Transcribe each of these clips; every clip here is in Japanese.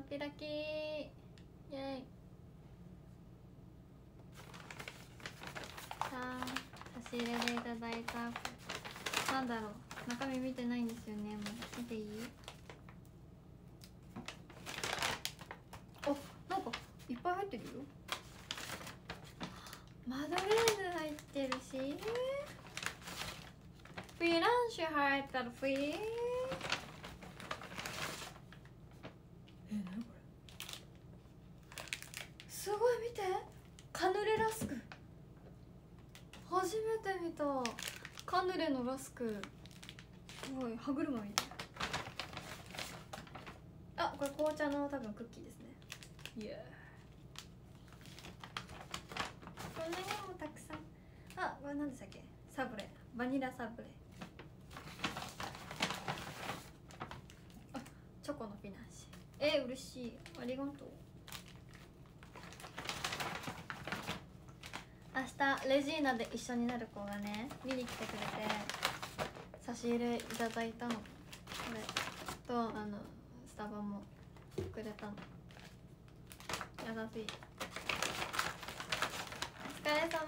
んピラキーイェイ。さあ差し入れでいただいた。なんだろう。中身見てないんですよねもう。見ていい？あなんかいっぱい入ってるよ。マドレーヌ入ってるし。フィランシュ入ったらフィーえ何これすごい見てカヌレラスク初めて見たカヌレのラスク。すごい歯車みたい。あこれ紅茶の多分クッキーですね。イエーこんなにもたくさん。あこれ何でしたっけ？サブレ。バニラサブレ。あチョコのフィナンシェ。えー、嬉しい。ありがとう。明日レジーナで一緒になる子がね見に来てくれて差し入れいただいたの。これとあのスタバもくれたの。優しいお疲れ様。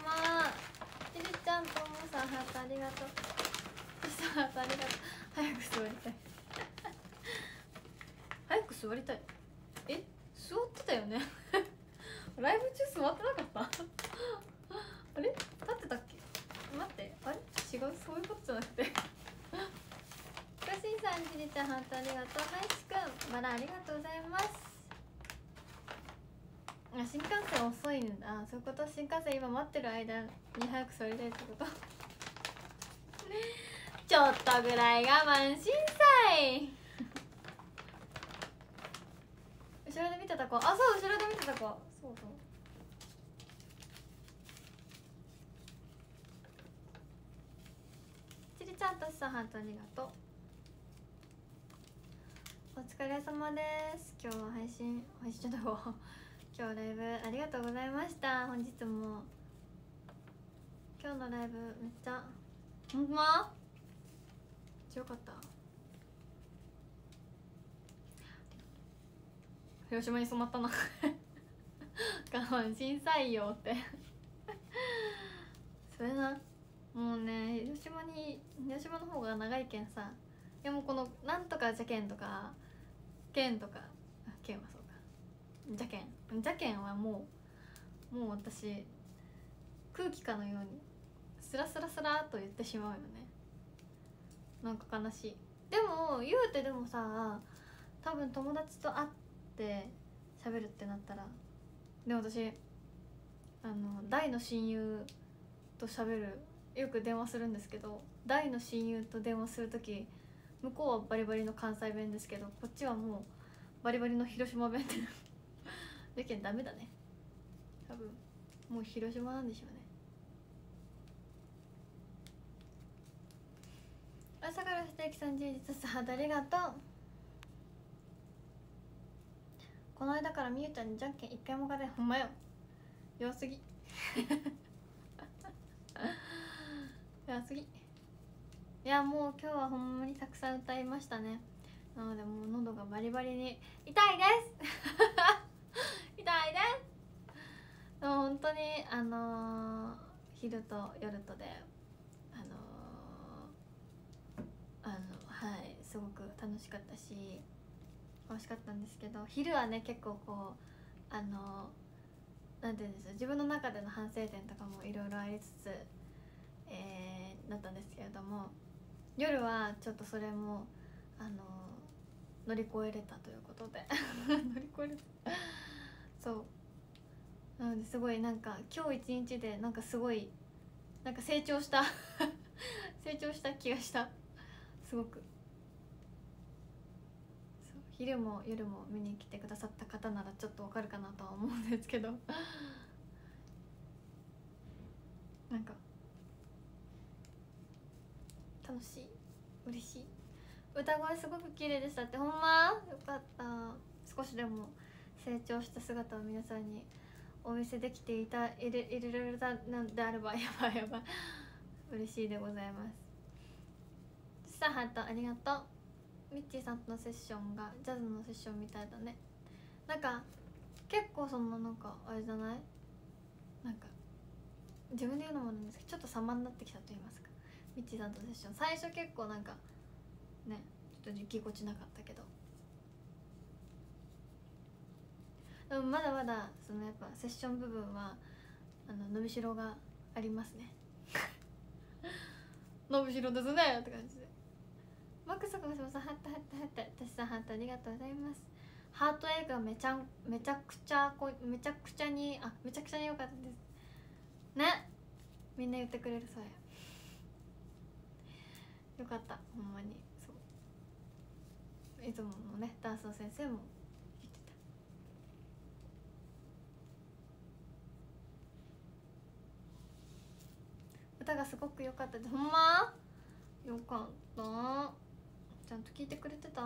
ちりちゃんともさんハートありがとう。そしたハートありがとう。早く座りたい。早く座りたい。え？座ってたよね。ライブ中座ってなかった？あれ？立ってたっけ？待って。あれ？違う？そういうことじゃなくさんちりちゃんハートありがとうはいしくんバラありがとうございます。あ新幹線遅いんだあそういうこと新幹線今待ってる間に早く座りたいってこと。ちょっとぐらい我慢しんさい。後ろで見てた子。あそう後ろで見てた子。そうそう。ちりちゃんとしさんハートありがとう。お疲れ様です。今日は配信配信だわ。今日ライブありがとうございました。本日も。今日のライブめっちゃほんま？強かった。広島に染まったな。我慢審査員よって。それな。もうね広島に広島の方が長いけんさ。いやもこのなんとかじゃけんとか県とかあ県はそうか。じゃけん。じゃけんはもうもう私空気かのようにスラスラスラと言ってしまうよね。なんか悲しい。でも言うてでもさ多分友達と会って喋るってなったらでも私あの大の親友と喋るよく電話するんですけど大の親友と電話する時向こうはバリバリの関西弁ですけどこっちはもうバリバリの広島弁ってだけどダメだね。多分もう広島なんでしょうね。朝からステーキさん充実さありがとう。この間からみゆちゃんにじゃんけん一回も勝てほんまよ。弱すぎ。弱すぎ。いやもう今日はほんまにたくさん歌いましたね。なのでもう喉がバリバリに痛いです！痛いです！でも本当にあのー、昼と夜とであのー、あのはいすごく楽しかったし美味しかったんですけど昼はね結構こうあのなんていうんです自分の中での反省点とかもいろいろありつつ、えー、だったんですけれども夜はちょっとそれもあの乗り越えれたということで。乗り越えれた。そう。なのですごいなんか今日一日でなんかすごいなんか成長した。成長した気がした。すごく。昼も夜も見に来てくださった方ならちょっとわかるかなとは思うんですけど。なんか楽しい。嬉しい。歌声すごく綺麗でしたって。ほんま？よかった。少しでも成長した姿を皆さんにお見せできていたいれいれられたなんであれば。やばいやばい。嬉しいでございます。さあハートありがとう。ミッチーさんとのセッションがジャズのセッションみたいだね。なんか結構そのなんかあれじゃない？なんか自分で言うのもなんですけどちょっと様になってきたと言いますか。ミッチーさんとセッション。最初結構なんかねちょっとぎこちなかったけど。でもまだまだそのやっぱセッション部分はあの伸びしろがありますね。伸びしろですねって感じで。マックスかもしませんハッタハッタハッタ私さんハッタありがとうございます。ハート映画めちゃめちゃくちゃこめちゃくちゃにあめちゃくちゃに良かったです。ね。みんな言ってくれるそれよかったほんまに。そう。いつものねダンスの先生も言ってた。歌がすごく良かったです。ほんま？よかった。ちゃんと聞いてくれてた？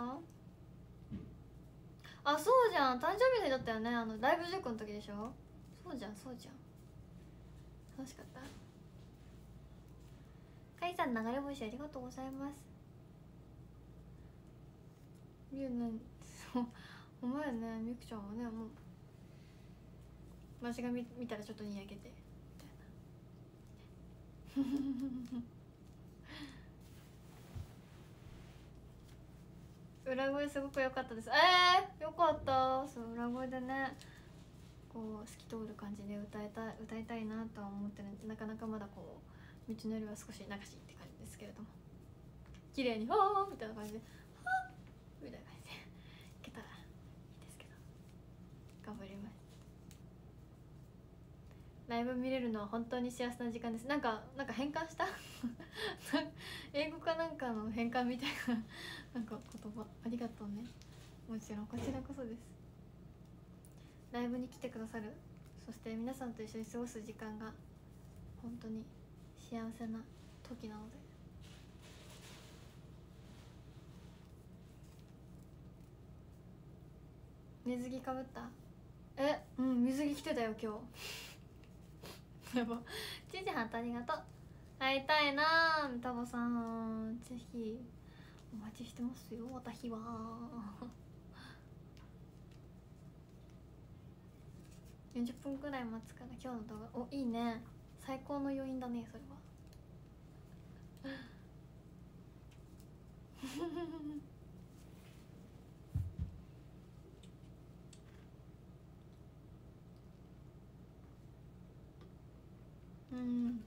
あそうじゃん。誕生日の日だったよね。あのライブ塾の時でしょ？そうじゃんそうじゃん。楽しかった？かいさん流れ星ありがとうございます。みゆねそうお前ね。みくちゃんはねもう私が見見たらちょっとにやけて。みたいな。裏声すごく良かったです。えー、よかった。そう裏声でねこう透き通る感じで歌いたい歌いたいなとは思ってるなかなかまだこう道のりは少し流しって感じですけれども。綺麗に「はあ」みたいな感じで「はあ」みたいな感じでいけたらいいですけど。頑張ります。ライブ見れるのは本当に幸せな時間です。なんかなんか変換した？英語かなんかの変換みたいななんか言葉。ありがとうね。もちろんこちらこそです。ライブに来てくださる。そして皆さんと一緒に過ごす時間が本当に幸せな時なので。水着かぶった？えうん水着着てたよ今日。やば。ちじはんとありがとう。会いたいなタボさん。ぜひお待ちしてますよ私は。40分くらい待つから今日の動画。おいいね。最高の余韻だねそれは。うん。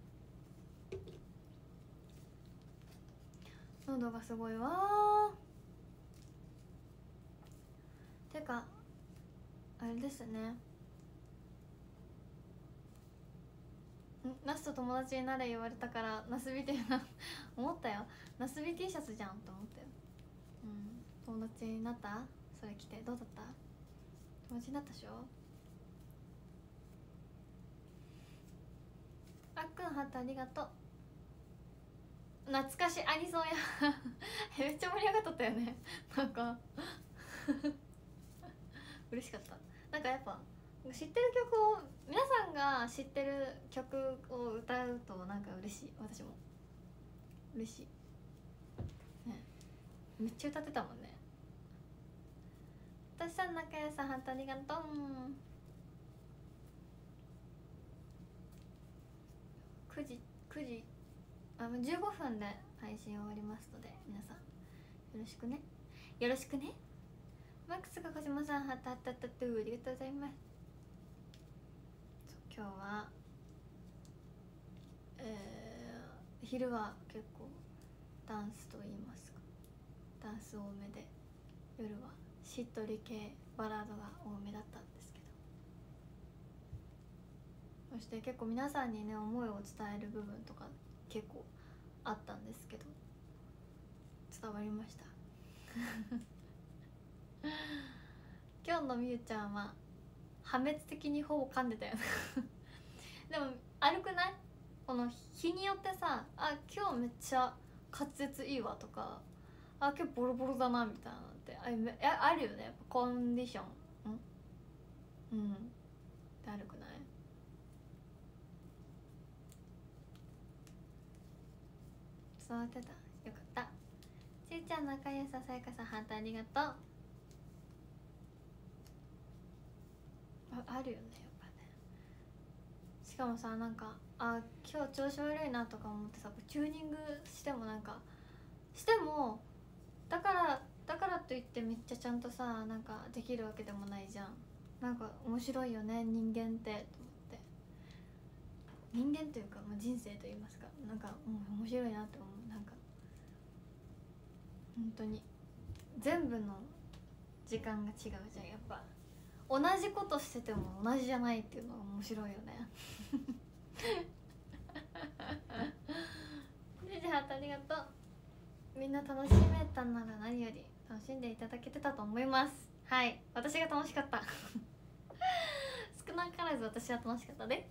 喉がすごいわ。てかあれですね。ナスと友達になれ言われたからナスビテな 思ったよ。ナスビ T シャツじゃんと思ったよ。うん。友達になった？それ着て。どうだった？友達になったでしょ？あっくんハートありがとう。懐かしいアニソンや めっちゃ盛り上がっとったよね。なんか。嬉しかった。なんかやっぱ知ってる曲を皆さんが知ってる曲を歌うとなんか嬉しい。私も。嬉しい。ね。めっちゃ歌ってたもんね。私さん仲良さんハートありがとう。9時9時あもう15分で配信終わりますので皆さん。よろしくね。よろしくね。マックスが小島さんハタハッタッタッタありがとうございます今日はえー、昼は結構ダンスと言いますか。ダンス多めで夜はしっとり系バラードが多めだったんですけど。そして結構皆さんにね思いを伝える部分とか結構あったんですけど。伝わりました。今日のみゆちゃんは破滅的にほぼ噛んでたよ でも悪くない？この日によってさあ今日めっちゃ滑舌いいわとかあ今日ボロボロだなみたいなのってああるよね。やっぱコンディション。うん？うん。って悪くない？伝わってた。よかった。ちいちゃん仲良ささやかさんハートありがとう。あるよねやっぱね。しかもさなんかあ今日調子悪いなとか思ってさチューニングしてもなんかしてもだからだからといってめっちゃちゃんとさなんかできるわけでもないじゃん。なんか面白いよね人間ってと思って。人間というか、まあ、人生と言いますか。なんか、う、面白いなって思う。なんか本当に。全部の時間が違うじゃんやっぱ。同じことしてても同じじゃないっていうのが面白いよね。でじゃあありがとう。みんな楽しめたなら何より楽しんでいただけてたと思います。はい。私が楽しかった。少なからず私は楽しかったで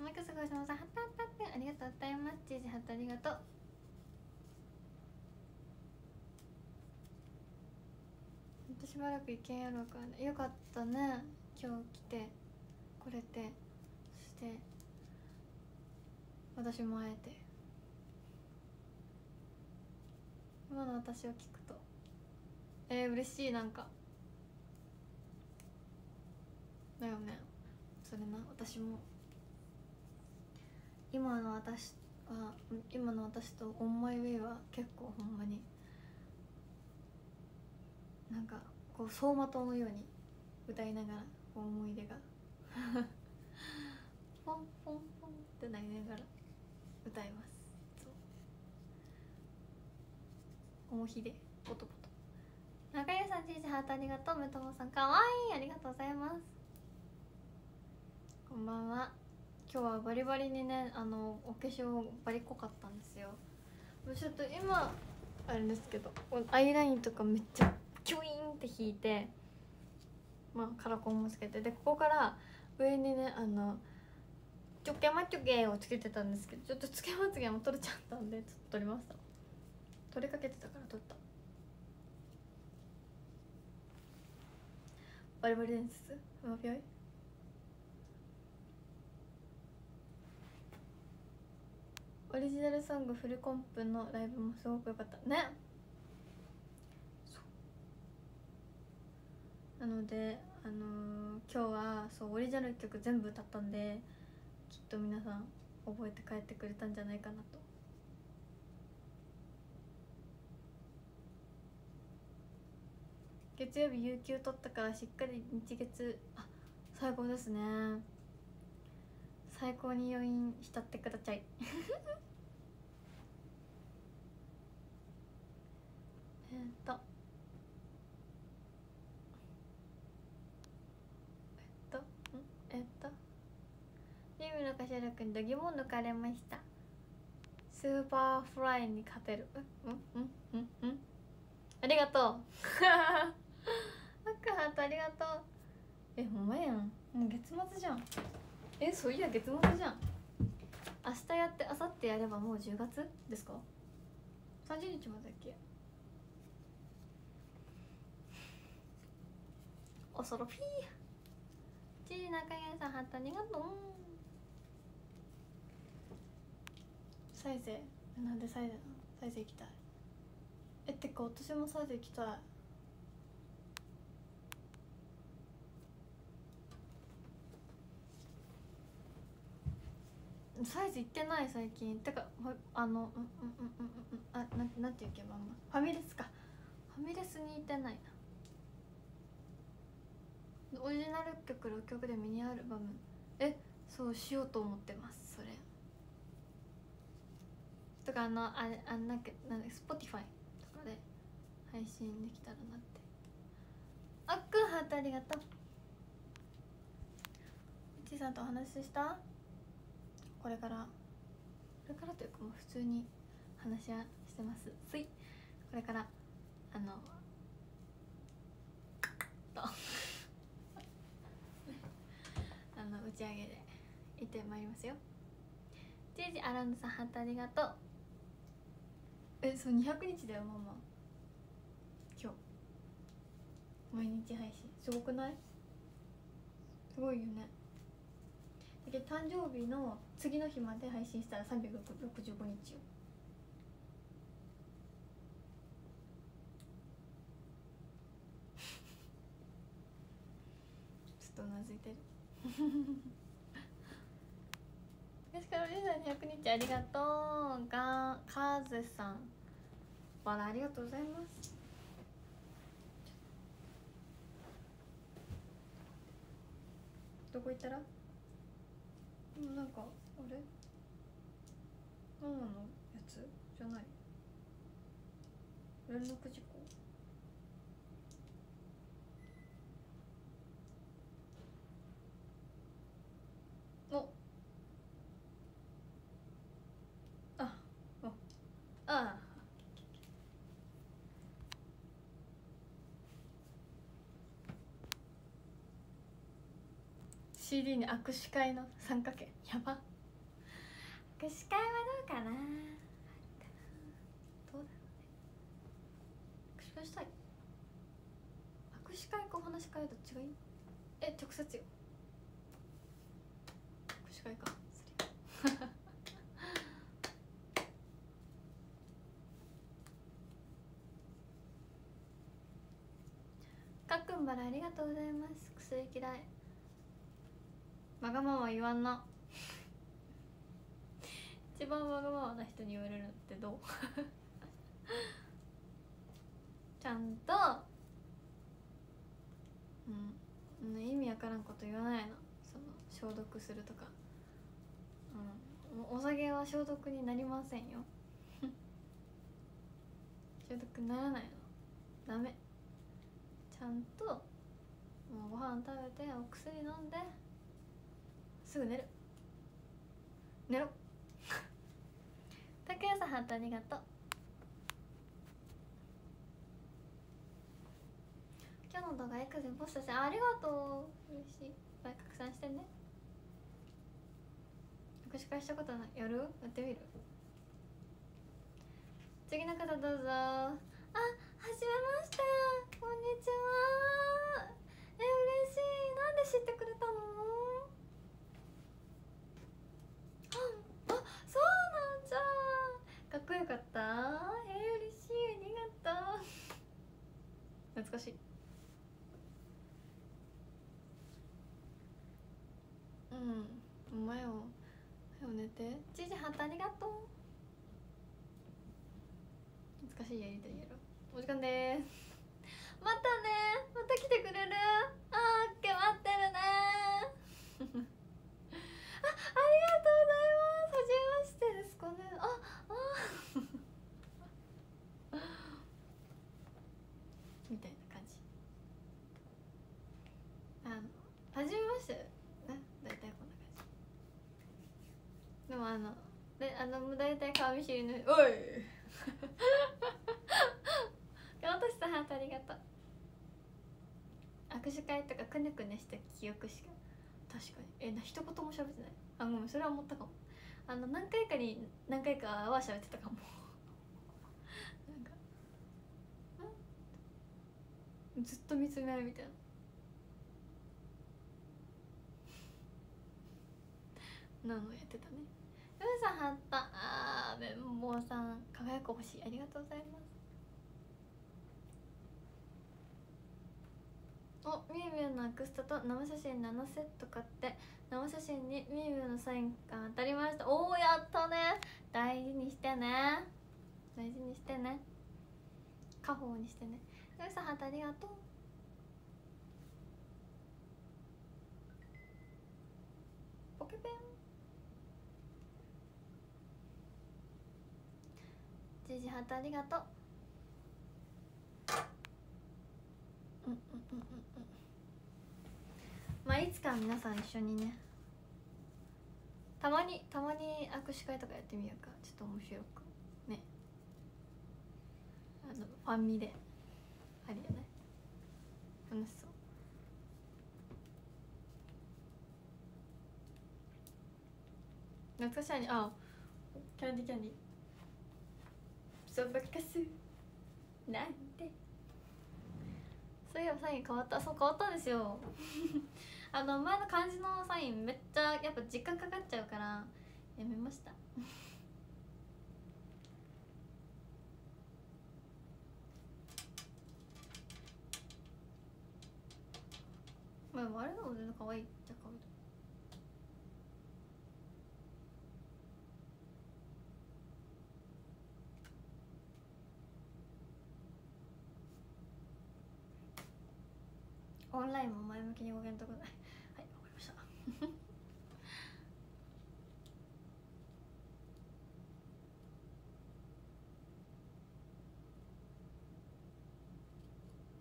マイクすごいしまさんはたはたってありがとうございます。チーズハットありがとう。しばらく行けんやろうかねよかったね。今日来てこれてそして私も会えて。今の私を聞くと。えー、嬉しいなんか。だよね。それな。私も。今の私は今の私と「オンマイウェイ」は結構ほんまに。なんかこう走馬灯のように歌いながら思い出が。ポンポンポンってなりながら歌います。そう。おもひでポトポト中湯さんじいじハートありがとう。めともさんかわい。いありがとうございます。こんばんは。今日はバリバリにねあのお化粧バリ濃かったんですよ。ちょっと今あれですけどアイラインとかめっちゃキュイーンって引いてまあカラコンもつけてでここから上にねあのチョケマチョケをつけてたんですけどちょっとつけまつげも取れちゃったんでちょっと取りました。取りかけてたから取った。バリバリ伝説うまぴょい。オリジナルソングフルコンプのライブもすごく良かった。ね。なので、あのー、今日はそうオリジナル曲全部歌ったんできっと皆さん覚えて帰ってくれたんじゃないかなと。月曜日有給取ったからしっかり日月あ最高ですね。最高に余韻浸ってください。えっとえっとゲームの頭く度肝抜かれました。スーパーフライに勝てる。うんうんうんうん。ありがとう。アクハートありがとう。えほんまやん。月末じゃん。えそういや月末じゃん。明日やって明後日やればもう10月ですか？30日までだっけ？恐ろしい七時中谷さんハットありがとう。サイゼなんでサイゼなのサイゼ行きたい。えってか私もサイゼ行きたい。サイズ行ってない最近。てかあのうんうんうんうんうんあななんていうけばファミレスか。ファミレスに行ってないな。オリジナル曲6曲でミニアルバム。えそうしようと思ってます。とかあのあれあなんかなんだ Spotify とかで配信できたらなって。あっくんハートありがとう。うちさんとお話しした？これから。これからというかもう普通に話はしてます。すい。これからあのと。あの 打ち上げで行ってまいりますよ。ジェイジアランドさんハートありがとう。えそう200日だよママ。今日。毎日配信。すごくない？すごいよね。だけど誕生日の次の日まで配信したら365日よ。とうなずいてる。ですから皆さん200日ありがとう。がカズさん。バラありがとうございますどこ行ったらなんかあれママのやつじゃない連絡事項おあおああ CD に握手会の参加券やば。握手会はどうかな。どうだろうね。握手会したい。握手会かお話し会どっちがいい？え直接よ。握手会か。それ かっくんばらありがとうございます。薬嫌いわがまま言わんな。一番わがままな人に言われるのってどう？ちゃんとうん意味わからんこと言わないの。その消毒するとか。うんお酒は消毒になりませんよ。消毒にならないの。ダメ。ちゃんともうご飯食べてお薬飲んで。すぐ寝る。寝ろ。竹谷さんハートありがとう。今日の動画 X にポストしてありがとう。嬉しい。いっぱい拡散してね。握手会したことない。やるやってみる？次の方どうぞ。あはじめまして。こんにちは。え嬉しいなんで知ってくれたのああそうなんじゃかっこよかったえー、嬉しいありがとう懐かしいうんお前をお寝てじじハートありがとう懐かしいやりとりやろ。お時間です。またね。また来てくれる？あーオッケー待ってるね。あありがとうございます。はじめましてですかね。ああ みたいな感じ。あのはじめましてね。大体こんな感じ。でもあのであのもう大体顔見知りのおい！ハートありがとう。握手会とかくねくねした記憶しか。確かに。えな一言も喋ってない。あごめんそれは思ったかも。あの何回かに何回かは喋ってたかも。なんかん？ずっと見つめるみたいな。なのやってたね。うーさんはったあー綿棒さん。輝く星ありがとうございます。おみゆみゆのアクスタと生写真7セット買って生写真にみゆみゆのサインが当たりました。おおやったね。大事にしてね。大事にしてね。家宝にしてね。うーさんはたありがとう。ポケペン。じじはたありがとううんうんうんうんうんまあいつか皆さん一緒にね。たまにたまに握手会とかやってみようか。ちょっと面白く。ね。あのファンミで。ありやね。楽しそう。懐かしい。アニあキャンディキャンディそばかす。なんて。そういえばサイン変わった。そう変わったんですよ。あの前の漢字のサインめっちゃやっぱ時間かかっちゃうから。やめました。まああれでも全然可愛いじゃ可愛いオンラインも前向きにご検討ください。はいわかりました。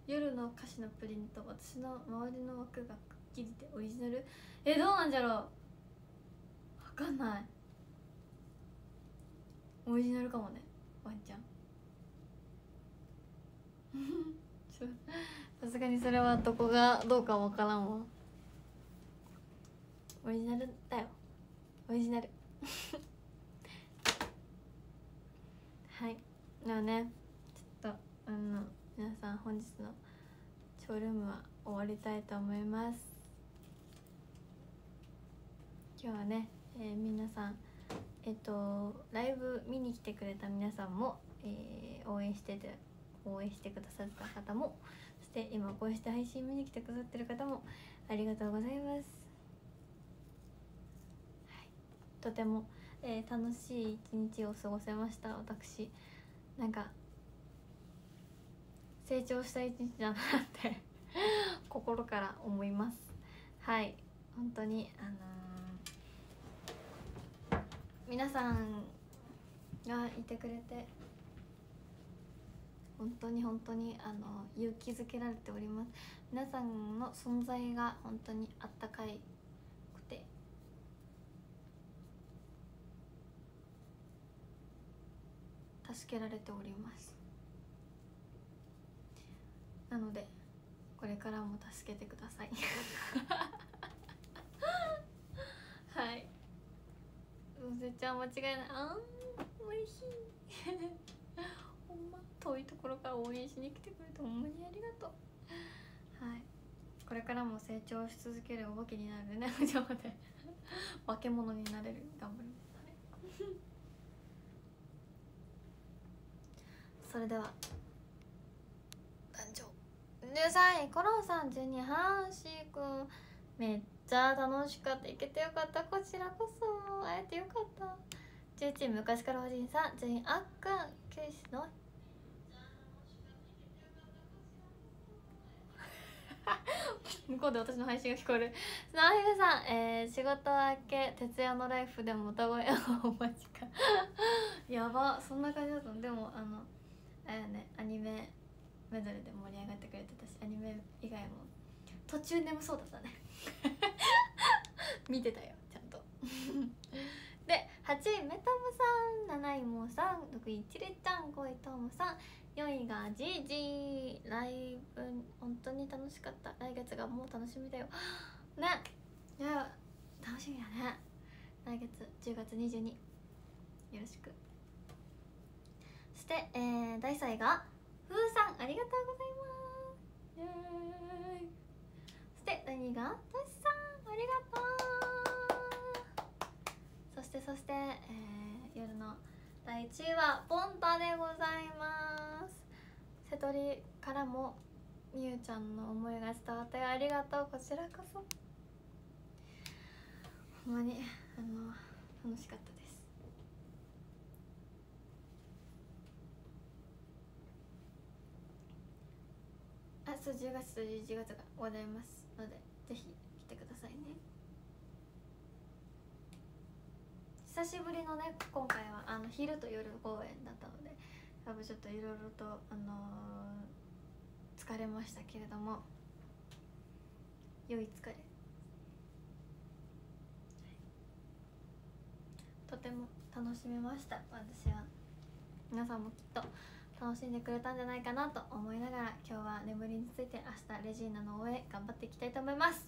夜の歌詞のプリント私の周りの枠がくっきりでオリジナル？えどうなんじゃろう？わかんない。オリジナルかもねワンちゃん。ち ょさすがにそれはどこがどうかわからんわ。オリジナルだよ。オリジナル。はい。ではねちょっとあの皆さん本日のショールームは終わりたいと思います。今日はね、えー、皆さんえっとライブ見に来てくれた皆さんも、えー、応援してて応援してくださった方もそして今こうして配信見に来てくださってる方もありがとうございます、はい、とても、えー、楽しい一日を過ごせました私。なんか成長した一日だなって 心から思います。はい。本当にあのー、皆さんがいてくれて本当に本当にあの勇気づけられております。皆さんの存在が本当にあったかいくて。助けられております。なのでこれからも助けてください。はい。絶っちゃ間違いない。あんおいしい。ほんま遠いところから応援しに来てくれてほんまにありがとう。はい。これからも成長し続けるお化けになるね。じゃあ待って化け物になれる。頑張りますね。それでは13位コロンさん12位ハンシーくんめっちゃ楽しかった。いけてよかった。こちらこそ。会えてよかった。11位昔からおじいさん。全員あっくん。ケースの向こうで私の配信が聞こえる。スナーヒルさん、えー、仕事明け徹夜のライフでも歌声お待ちか。やば。そんな感じだったの。でもあのあれね。アニメメドレーで盛り上がってくれてたしアニメ以外も。途中眠そうだったね。見てたよちゃんと。で8位メタムさん7位モーさん6位チリちゃん5位トムさん。4位がジージーライブ本当に楽しかった。来月がもう楽しみだよ。ね。いや楽しみやね。来月10月22よろしく。そして、えー、第3位がふうさんありがとうございます。イエーイ。そして何がとしさんありがとう。そしてそして、えー、夜の第1位はポンタでございます。瀬戸りからもみゆちゃんの思いが伝わったよ。ありがとう。こちらこそ。ほんまにあの楽しかったです。あそう10月と11月がございますのでぜひ来てくださいね。久しぶりのね今回はあの昼と夜公演だったので多分ちょっといろいろとあのー、疲れましたけれども。良い疲れ。とても楽しめました私は。皆さんもきっと楽しんでくれたんじゃないかなと思いながら今日は眠りについて明日レジーナの応援頑張っていきたいと思います。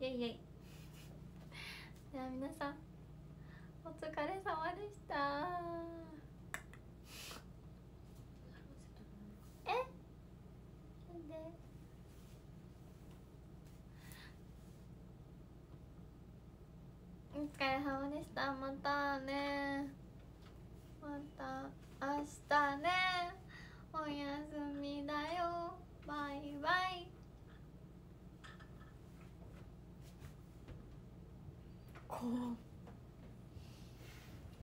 イエイイエイ。では皆さんお疲れ様でした。お疲れ様でした。またね。また明日ね。おやすみだよ。バイバイ。怖っ。